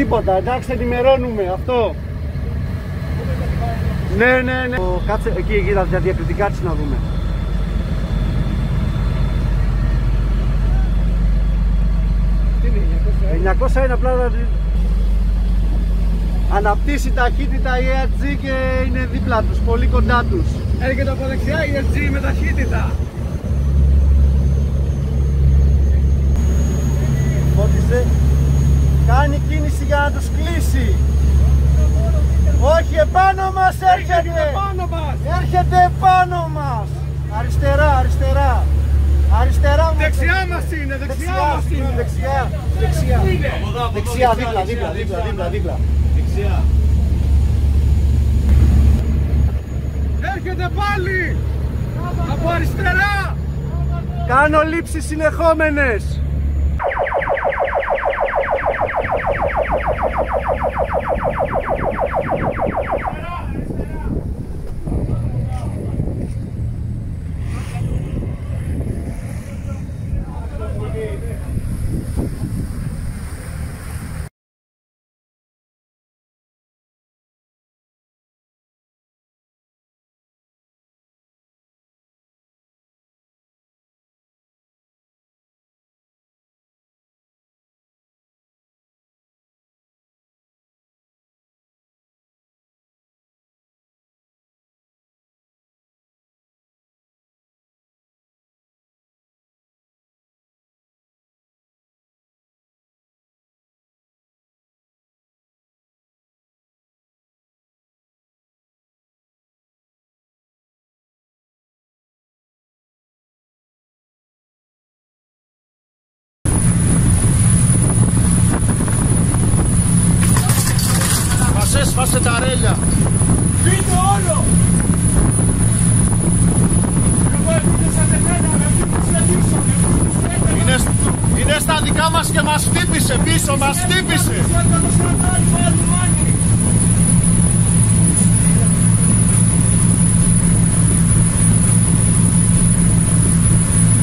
Τίποτα, εντάξει, ενημερώνουμε αυτό. Ναι, ναι, ναι. Ο, κάτσε, εκεί, εκεί, τα διακριτικά της να δούμε. Τι είναι, 900 είναι απλά να... Αναπτύσσει ταχύτητα η ERG και είναι δίπλα τους, πολύ κοντά τους. Έρχεται από δεξιά η SG με ταχύτητα. Φώτισε. Κάνει κίνηση για να τους κλείσει. Όχι, επάνω μας έρχεται. Έρχεται πάνω μας. Έρχεται επάνω μας. Αριστερά, αριστερά. Αριστερά μου. Δεξιά μας είναι, δεξιά μας είναι. Δεξιά, δεξιά. Δεξιά, δίπλα, δίπλα, δίπλα, δίπλα, δίπλα. Έρχεται πάλι. Από αριστερά. Κάνω λήψεις συνεχόμενες. Yeah. Πίσω, με χτύπησε Είναι, είναι στα δικά μας και μας χτύπησε πίσω, μας χτύπησε. Σαν το σκρατάρι πάλι μάνι.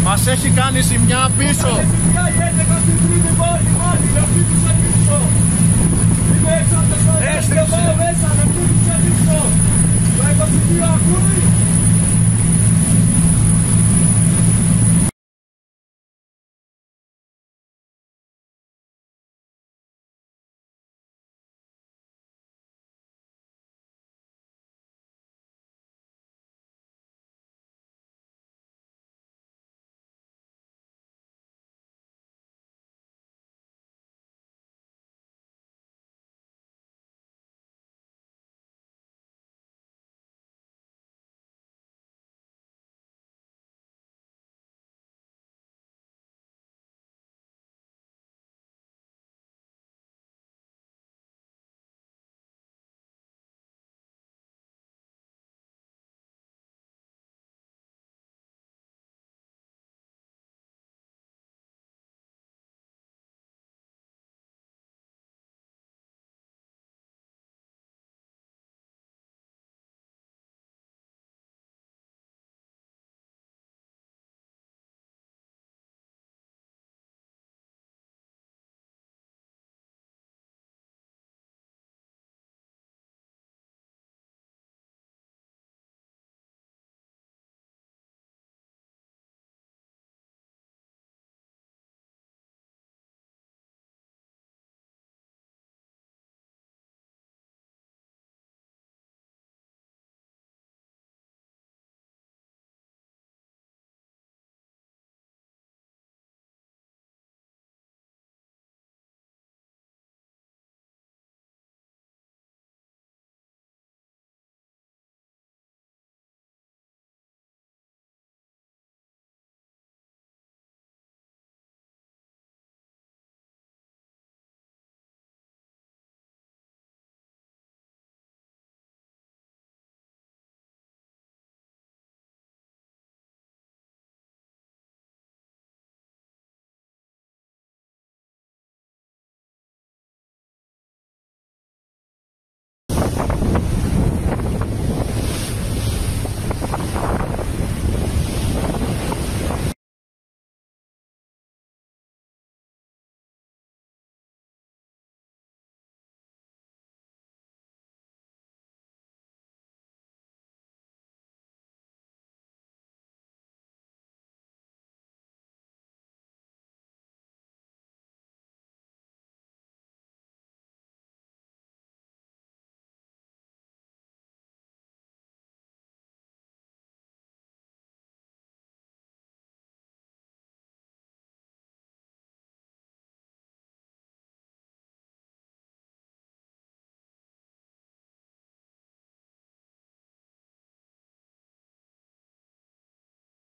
Μας έχει κάνει ζημιά πίσω. Esta é a